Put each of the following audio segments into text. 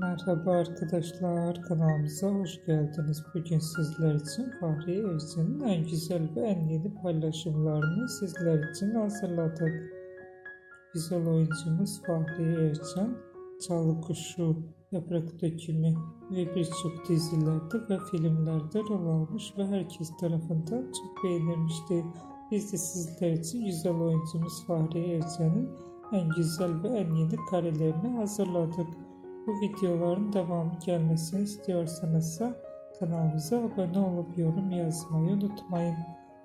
Merhaba arkadaşlar, kanalımıza hoş geldiniz. Bugün sizler için Fahri Evcen'in en güzel ve en yeni paylaşımlarını sizler için hazırladık. Güzel oyuncumuz Fahri Evcen, Çalı Kuşu, Yaprak Dökümü ve birçok dizilerde ve filmlerde rol almış ve herkes tarafından çok beğenilmişti. Biz de sizler için güzel oyuncumuz Fahri Evcen'in en güzel ve en yeni karelerini hazırladık. Bu videoların devamı gelmesini istiyorsanız kanalımıza abone olup yorum yazmayı unutmayın.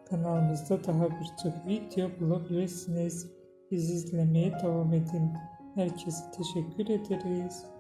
Kanalımızda daha birçok video bulabilirsiniz. Bizi izlemeye devam edin. Herkese teşekkür ederiz.